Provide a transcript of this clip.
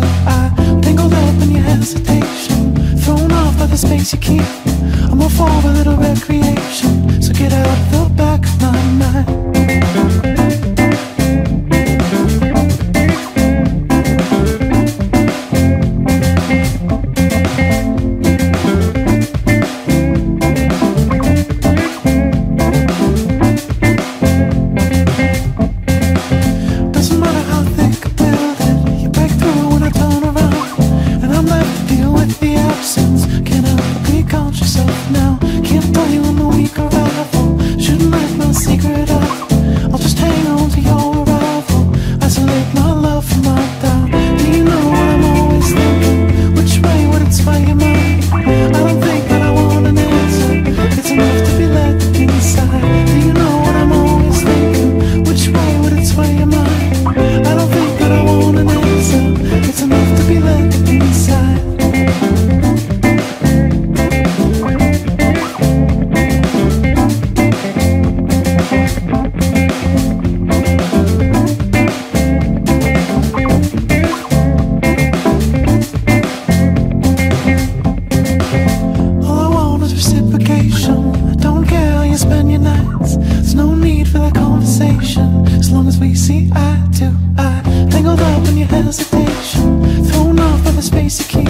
till I tangled up in your hesitation. Thrown off by the space you keep. I'm all for a little recreation. So get out the back of my mind. on your nights. There's no need for that conversation. As long as we see eye to eye, tangled up in your hesitation, thrown off by the space you keep.